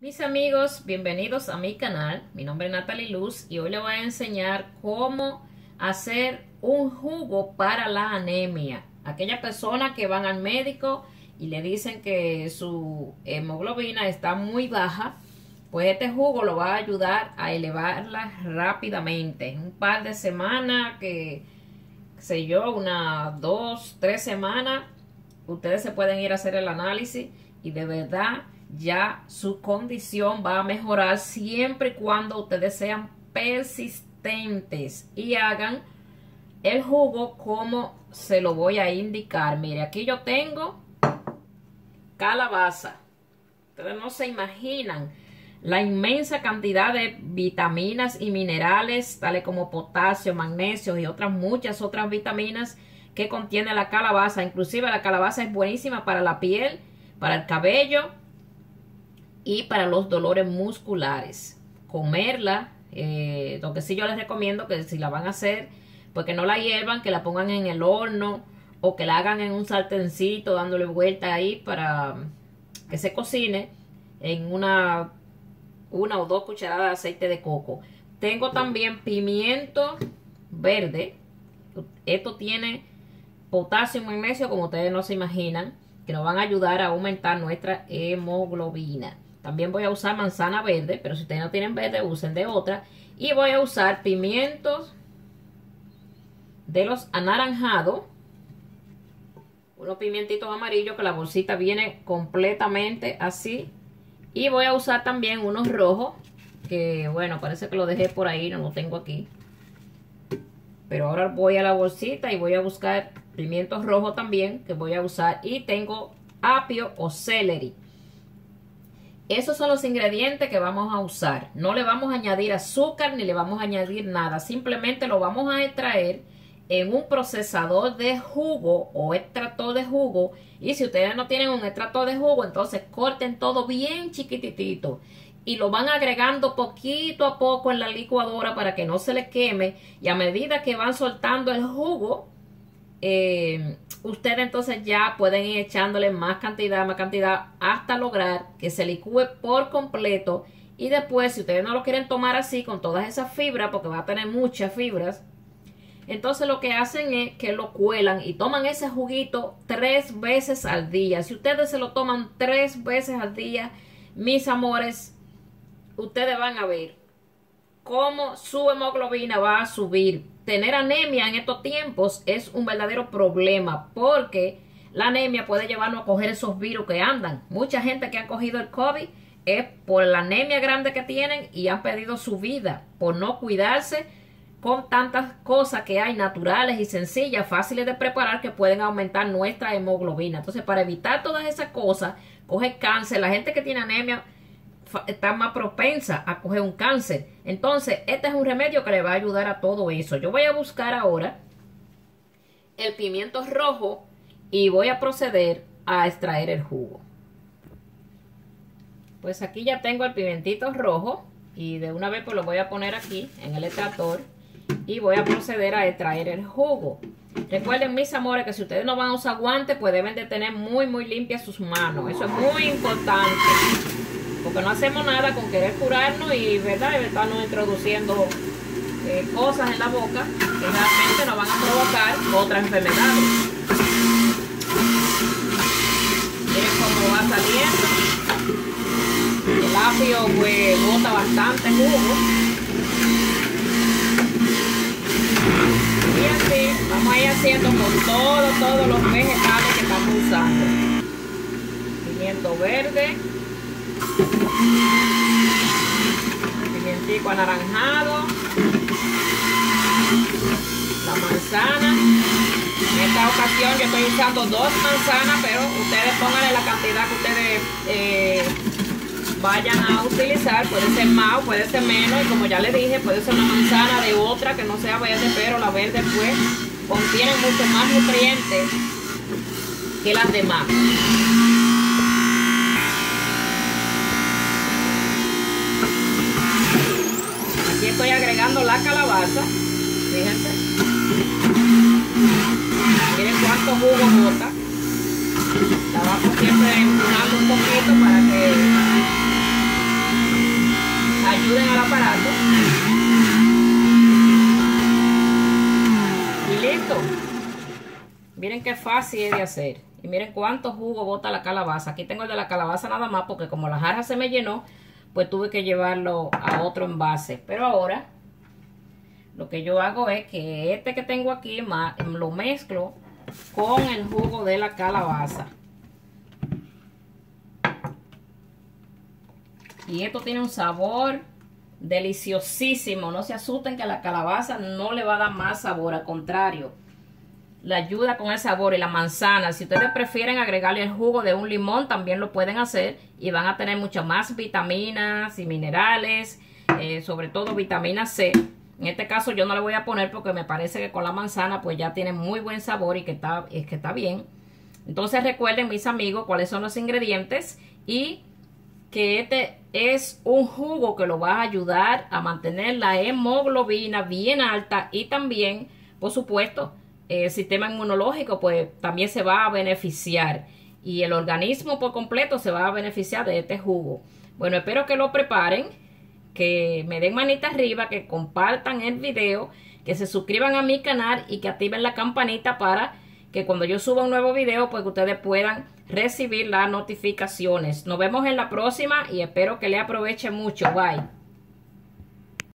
Mis amigos, bienvenidos a mi canal. Mi nombre es Natalie Luz y hoy les voy a enseñar cómo hacer un jugo para la anemia. Aquellas personas que van al médico y le dicen que su hemoglobina está muy baja, pues este jugo lo va a ayudar a elevarla rápidamente. En un par de semanas, que sé yo, unas dos, tres semanas, ustedes se pueden ir a hacer el análisis y de verdad ya su condición va a mejorar siempre y cuando ustedes sean persistentes y hagan el jugo como se lo voy a indicar. Mire, aquí yo tengo calabaza. Ustedes no se imaginan la inmensa cantidad de vitaminas y minerales, tales como potasio, magnesio y otras muchas otras vitaminas que contiene la calabaza. Inclusive la calabaza es buenísima para la piel, para el cabello, y para los dolores musculares. Comerla, eh, lo que sí yo les recomiendo que si la van a hacer, pues que no la hiervan, que la pongan en el horno o que la hagan en un sartencito dándole vuelta ahí para que se cocine en una, una o dos cucharadas de aceite de coco. Tengo también pimiento verde. Esto tiene potasio y magnesio como ustedes no se imaginan, que nos van a ayudar a aumentar nuestra hemoglobina. También voy a usar manzana verde, pero si ustedes no tienen verde, usen de otra. Y voy a usar pimientos de los anaranjados. Unos pimientitos amarillos que la bolsita viene completamente así. Y voy a usar también unos rojos, que bueno, parece que lo dejé por ahí, no lo tengo aquí. Pero ahora voy a la bolsita y voy a buscar pimientos rojos también, que voy a usar. Y tengo apio o celery. Esos son los ingredientes que vamos a usar. No le vamos a añadir azúcar ni le vamos a añadir nada. Simplemente lo vamos a extraer en un procesador de jugo o extractor de jugo. Y si ustedes no tienen un extractor de jugo, entonces corten todo bien chiquititito. Y lo van agregando poquito a poco en la licuadora para que no se le queme. Y a medida que van soltando el jugo, eh, ustedes entonces ya pueden ir echándole más cantidad, más cantidad, hasta lograr que se licúe por completo. Y después, si ustedes no lo quieren tomar así, con todas esas fibras, porque va a tener muchas fibras, entonces lo que hacen es que lo cuelan y toman ese juguito tres veces al día. Si ustedes se lo toman tres veces al día, mis amores, ustedes van a ver cómo su hemoglobina va a subir tener anemia en estos tiempos es un verdadero problema porque la anemia puede llevarnos a coger esos virus que andan. Mucha gente que ha cogido el COVID es por la anemia grande que tienen y han perdido su vida por no cuidarse con tantas cosas que hay naturales y sencillas, fáciles de preparar que pueden aumentar nuestra hemoglobina. Entonces, para evitar todas esas cosas, coge cáncer. La gente que tiene anemia está más propensa a coger un cáncer. Entonces, este es un remedio que le va a ayudar a todo eso. Yo voy a buscar ahora el pimiento rojo y voy a proceder a extraer el jugo. Pues aquí ya tengo el pimentito rojo y de una vez pues lo voy a poner aquí en el extractor y voy a proceder a extraer el jugo. Recuerden mis amores que si ustedes no van a usar guantes pues deben de tener muy muy limpias sus manos. Eso es muy importante porque no hacemos nada con querer curarnos y verdad estarnos introduciendo eh, cosas en la boca que realmente nos van a provocar otras enfermedades miren cómo va saliendo el apio pues bota bastante jugo así vamos a ir haciendo con todos todos los vegetales que estamos usando. Pimiento verde. Pimientico anaranjado, la manzana. En esta ocasión yo estoy usando dos manzanas, pero ustedes pónganle la cantidad que ustedes eh, vayan a utilizar. Puede ser más puede ser menos. Y como ya les dije, puede ser una manzana de otra que no sea verde, pero la verde pues contiene mucho más nutrientes que las demás. estoy agregando la calabaza. Fíjense. Miren cuánto jugo bota. La vamos siempre empujando un poquito para que ayuden al aparato. Y listo. Miren qué fácil es de hacer. Y miren cuánto jugo bota la calabaza. Aquí tengo el de la calabaza nada más porque como la jarra se me llenó, pues tuve que llevarlo a otro envase. Pero ahora lo que yo hago es que este que tengo aquí lo mezclo con el jugo de la calabaza. Y esto tiene un sabor deliciosísimo. No se asusten que la calabaza no le va a dar más sabor. Al contrario, le ayuda con el sabor y la manzana. Si ustedes prefieren agregarle el jugo de un limón, también lo pueden hacer. Y van a tener muchas más vitaminas y minerales. Eh, sobre todo vitamina C. En este caso yo no le voy a poner porque me parece que con la manzana pues ya tiene muy buen sabor y que está, es que está bien. Entonces recuerden mis amigos cuáles son los ingredientes y que este es un jugo que lo va a ayudar a mantener la hemoglobina bien alta y también, por supuesto, el sistema inmunológico pues también se va a beneficiar y el organismo por completo se va a beneficiar de este jugo. Bueno, espero que lo preparen, que me den manita arriba, que compartan el video, que se suscriban a mi canal y que activen la campanita para que cuando yo suba un nuevo video, pues ustedes puedan recibir las notificaciones. Nos vemos en la próxima y espero que le aproveche mucho. Bye.